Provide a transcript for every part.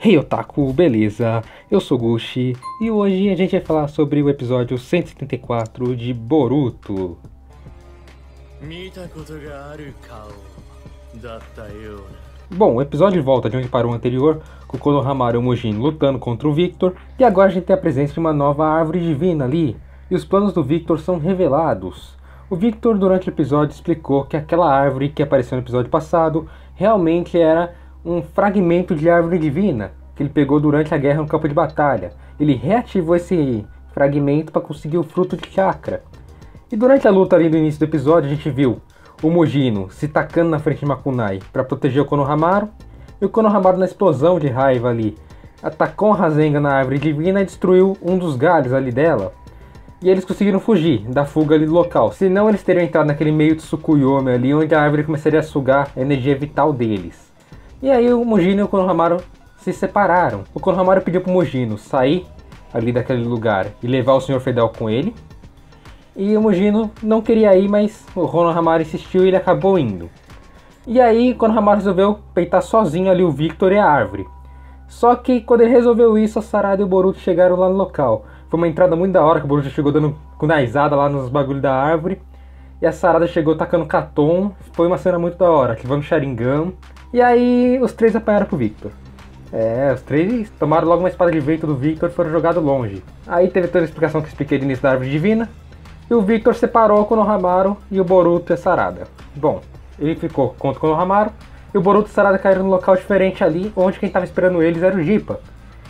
Hey Otaku, beleza? Eu sou Gushi e hoje a gente vai falar sobre o episódio 174 de Boruto. Bom, o episódio volta de onde parou o anterior, com Konohamaru e Mujin lutando contra o Victor, e agora a gente tem a presença de uma nova árvore divina ali, e os planos do Victor são revelados. O Victor, durante o episódio, explicou que aquela árvore que apareceu no episódio passado realmente era um fragmento de árvore divina que ele pegou durante a guerra no campo de batalha. Ele reativou esse fragmento para conseguir o fruto de chakra. E durante a luta ali no início do episódio, a gente viu o Mujino se tacando na frente de Makunai para proteger o Konohamaru, e o Konohamaru na explosão de raiva ali atacou a Rasengan na árvore divina e destruiu um dos galhos ali dela. E eles conseguiram fugir da fuga ali do local. Senão eles teriam entrado naquele meio de Tsukuyomi ali, onde a árvore começaria a sugar a energia vital deles. E aí o Mujino e o Konohamaru se separaram. O Konohamaru pediu pro Mujino sair ali daquele lugar e levar o Sr. Fedel com ele. E o Mujino não queria ir, mas o Konohamaru insistiu e ele acabou indo. E aí, Konohamaru resolveu peitar sozinho ali o Victor e a árvore. Só que quando ele resolveu isso, a Sarada e o Boruto chegaram lá no local. Foi uma entrada muito da hora que o Boruto chegou dando kunazada lá nos bagulhos da árvore. E a Sarada chegou tacando Katon. Foi uma cena muito da hora, ativando Sharingan. E aí os três apanharam pro Victor. É, os três tomaram logo uma espada de vento do Victor e foram jogados longe. Aí teve toda a explicação que expliquei no início da árvore divina. E o Victor separou com o Nohamaru e o Boruto e a Sarada. Bom, ele ficou contra o Konohamaru e o Boruto e a Sarada caíram num local diferente ali, onde quem estava esperando eles era o Jipa.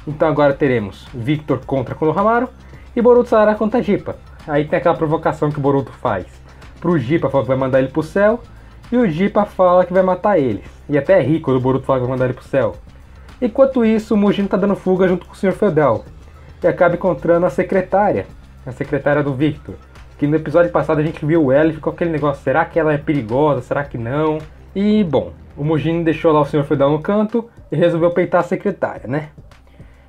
Então agora teremos Victor contra Konohamaru e Boruto e Sarada contra Jipa. Aí tem aquela provocação que o Boruto faz. Pro Jipa fala que vai mandar ele pro céu e o Jipa fala que vai matar eles. E até é rico quando o Boruto fala que vai mandar ele pro céu. Enquanto isso, o Mujin tá dando fuga junto com o Sr. Feudal. E acaba encontrando a secretária, a secretária do Victor. Que no episódio passado a gente viu ela e ficou aquele negócio, será que ela é perigosa, será que não? E bom, o Mujin deixou lá o Sr. Feudal no canto e resolveu peitar a secretária, né?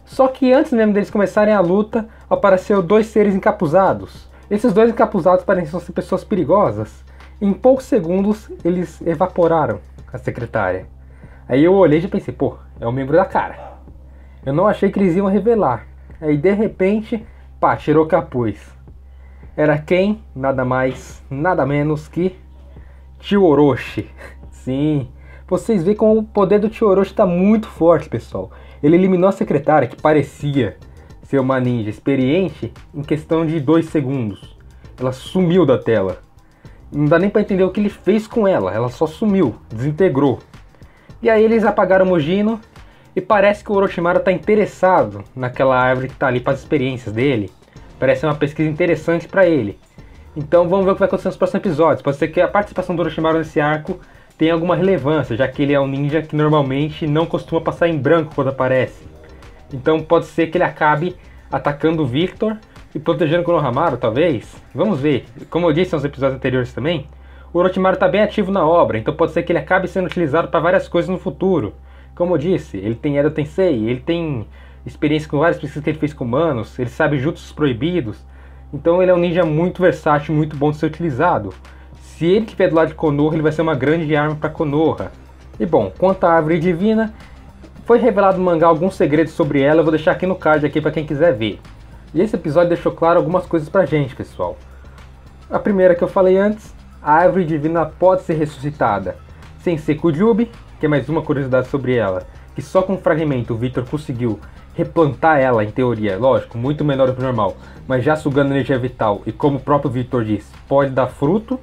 Só que antes mesmo deles começarem a luta, apareceu dois seres encapuzados. Esses dois encapuzados parecem ser pessoas perigosas. Em poucos segundos, eles evaporaram a secretária. Aí eu olhei e pensei, pô, é o membro da cara. Eu não achei que eles iam revelar. Aí de repente, pá, tirou o capuz. Era quem? Nada mais, nada menos que Tio Orochi. Sim, vocês veem como o poder do Tio Orochi está muito forte, pessoal. Ele eliminou a secretária, que parecia ser uma ninja experiente, em questão de dois segundos. Ela sumiu da tela. Não dá nem para entender o que ele fez com ela, ela só sumiu, desintegrou. E aí eles apagaram o Mojino e parece que o Orochimaru está interessado naquela árvore que está ali para as experiências dele. Parece uma pesquisa interessante para ele. Então vamos ver o que vai acontecer nos próximos episódios. Pode ser que a participação do Orochimaru nesse arco tenha alguma relevância, já que ele é um ninja que normalmente não costuma passar em branco quando aparece. Então pode ser que ele acabe atacando o Victor e protegendo o Konohamaru, talvez. Vamos ver. Como eu disse nos episódios anteriores também, o Orochimaru está bem ativo na obra, então pode ser que ele acabe sendo utilizado para várias coisas no futuro. Como eu disse, ele tem Edo Tensei, ele tem experiência com várias pesquisas que ele fez com humanos, ele sabe jutsus proibidos. Então ele é um ninja muito versátil, muito bom de ser utilizado. Se ele estiver do lado de Konoha, ele vai ser uma grande arma para Konoha. E bom, quanto à árvore divina, foi revelado no mangá alguns segredos sobre ela, eu vou deixar aqui no card aqui para quem quiser ver. E esse episódio deixou claro algumas coisas pra gente, pessoal. A primeira que eu falei antes, a árvore divina pode ser ressuscitada, sem ser Kujubi, que é mais uma curiosidade sobre ela, que só com um fragmento o Victor conseguiu replantar ela em teoria, lógico, muito menor do que o normal, mas já sugando energia vital e como o próprio Victor disse, pode dar fruto,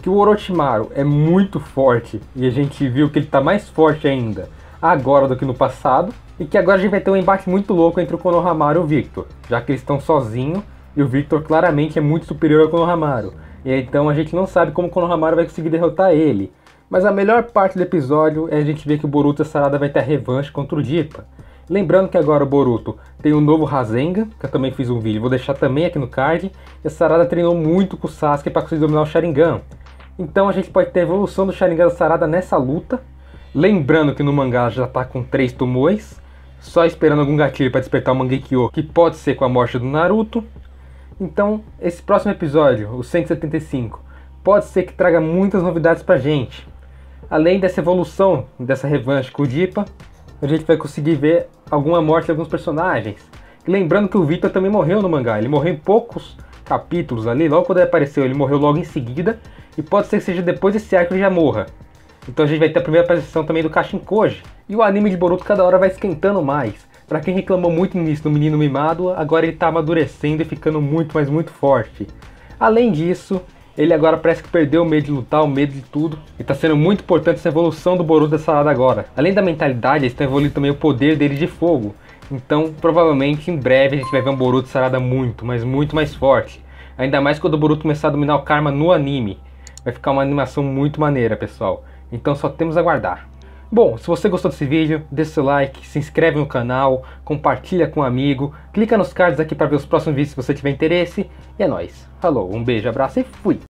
que o Orochimaru é muito forte e a gente viu que ele está mais forte ainda agora do que no passado, e que agora a gente vai ter um embate muito louco entre o Konohamaru e o Victor, já que eles estão sozinhos e o Victor claramente é muito superior ao Konohamaru. E então a gente não sabe como o Konohamaru vai conseguir derrotar ele. Mas a melhor parte do episódio é a gente ver que o Boruto e a Sarada vai ter a revanche contra o Jipa. Lembrando que agora o Boruto tem um novo Rasengan, que eu também fiz um vídeo, vou deixar também aqui no card. E a Sarada treinou muito com o Sasuke para conseguir dominar o Sharingan. Então a gente pode ter a evolução do Sharingan da Sarada nessa luta. Lembrando que no mangá já tá com 3 Tomoes, só esperando algum gatilho para despertar o Mangekyo, que pode ser com a morte do Naruto. Então, esse próximo episódio, o 175, pode ser que traga muitas novidades pra gente. Além dessa evolução, dessa revanche com o Dipa, a gente vai conseguir ver alguma morte de alguns personagens. Lembrando que o Victor também morreu no mangá, ele morreu em poucos capítulos ali, logo quando ele apareceu, ele morreu logo em seguida, e pode ser que seja depois desse arco ele já morra. Então a gente vai ter a primeira aparição também do Kashin Koji. E o anime de Boruto cada hora vai esquentando mais. Pra quem reclamou muito início do menino mimado, agora ele tá amadurecendo e ficando muito, mas muito forte. Além disso, ele agora parece que perdeu o medo de lutar, o medo de tudo. E tá sendo muito importante essa evolução do Boruto dessa lado agora. Além da mentalidade, ele está evoluindo também o poder dele de fogo. Então, provavelmente, em breve a gente vai ver um Boruto Sarada muito, mas muito mais forte. Ainda mais quando o Boruto começar a dominar o Karma no anime. Vai ficar uma animação muito maneira, pessoal. Então só temos a aguardar. Bom, se você gostou desse vídeo, deixa seu like, se inscreve no canal, compartilha com um amigo, clica nos cards aqui para ver os próximos vídeos se você tiver interesse. E é nóis. Falou, um beijo, abraço e fui!